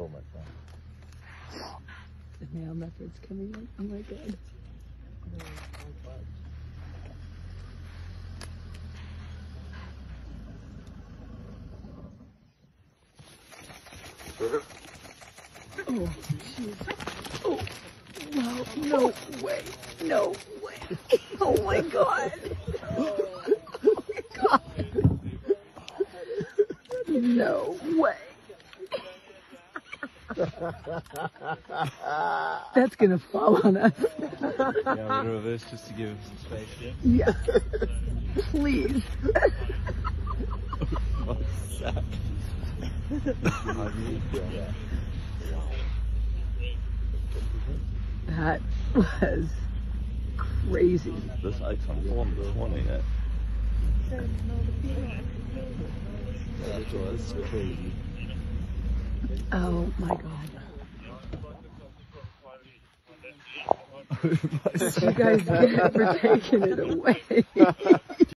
The nail method's coming in. Oh my god. Oh, jeez. Oh. No way. No way. Oh my god. Oh my god. No way. That's gonna fall on us. Yeah, I'm gonna reverse just to give him some space, yeah? Yes. Please. What's that? That was crazy. This ice on form this morning, yeah. That was crazy. Oh my god. You guys get it for taking it away.